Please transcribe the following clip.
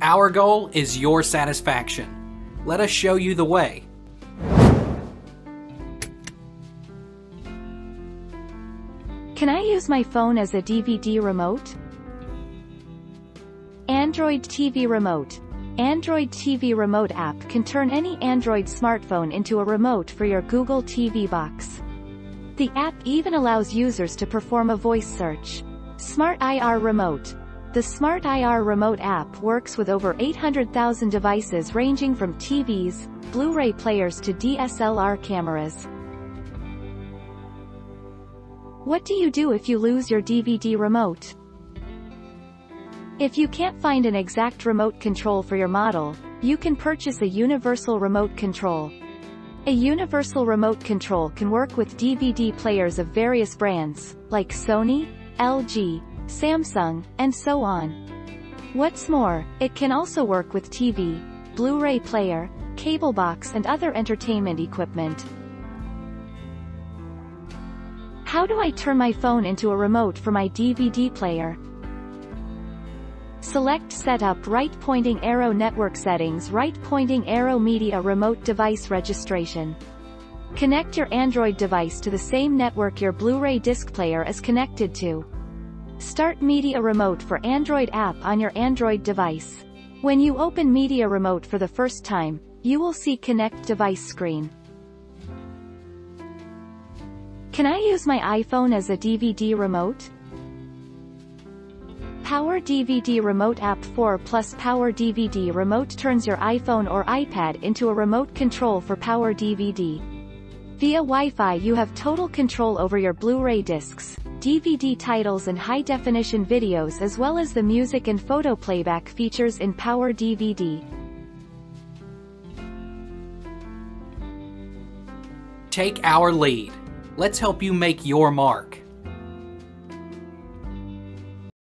Our goal is your satisfaction. Let us show you the way. Can I use my phone as a DVD remote? Android TV Remote. Android TV Remote app can turn any Android smartphone into a remote for your Google TV box. The app even allows users to perform a voice search. Smart IR Remote. The Smart IR Remote app works with over 800,000 devices ranging from TVs, Blu-ray players to DSLR cameras. What do you do if you lose your DVD remote? If you can't find an exact remote control for your model, you can purchase a universal remote control. A universal remote control can work with DVD players of various brands, like Sony, LG, Samsung, and so on. What's more, it can also work with TV, Blu-ray player, cable box and other entertainment equipment. How do I turn my phone into a remote for my DVD player? Select Setup Right Pointing Arrow Network Settings Right Pointing Arrow Media Remote Device Registration. Connect your Android device to the same network your Blu-ray disc player is connected to. Start Media Remote for Android app on your Android device. When you open Media Remote for the first time, you will see Connect Device screen. Can I use my iPhone as a DVD remote? Power DVD Remote App 4 Plus Power DVD Remote turns your iPhone or iPad into a remote control for Power DVD. Via Wi-Fi you have total control over your Blu-ray discs, DVD titles and high-definition videos as well as the music and photo playback features in Power DVD. Take our lead. Let's help you make your mark.